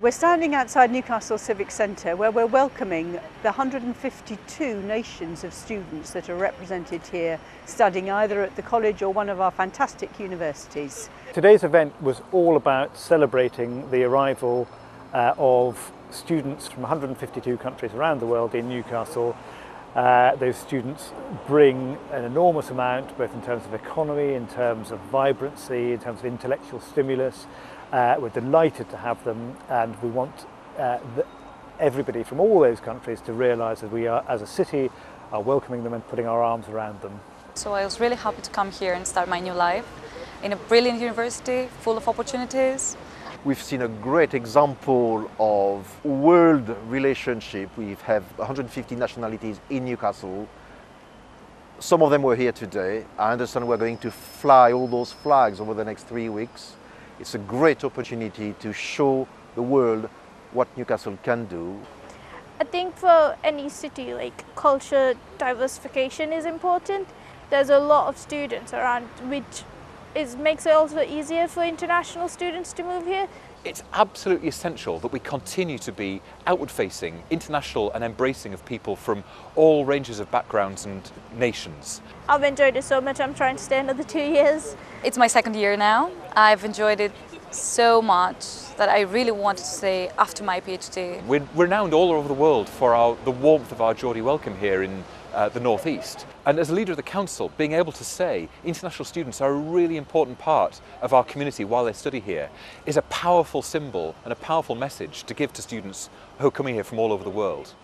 We're standing outside Newcastle Civic Centre where we're welcoming the 152 nations of students that are represented here studying either at the college or one of our fantastic universities. Today's event was all about celebrating the arrival uh, of students from 152 countries around the world in Newcastle Uh, those students bring an enormous amount both in terms of economy, in terms of vibrancy, in terms of intellectual stimulus uh, we're delighted to have them and we want uh, the, everybody from all those countries to realise that we are, as a city, are welcoming them and putting our arms around them. So I was really happy to come here and start my new life in a brilliant university full of opportunities. We've seen a great example of world relationship. We have 150 nationalities in Newcastle. Some of them were here today. I understand we're going to fly all those flags over the next three weeks. It's a great opportunity to show the world what Newcastle can do. I think for any city, like culture diversification is important. There's a lot of students around, which is, makes it also easier for international students to move here. It's absolutely essential that we continue to be outward facing, international and embracing of people from all ranges of backgrounds and nations. I've enjoyed it so much, I'm trying to stay another two years. It's my second year now. I've enjoyed it so much that I really wanted to say after my PhD. We're renowned all over the world for our, the warmth of our Geordie welcome here in uh, the Northeast. And as a leader of the Council, being able to say international students are a really important part of our community while they study here is a powerful symbol and a powerful message to give to students who are coming here from all over the world.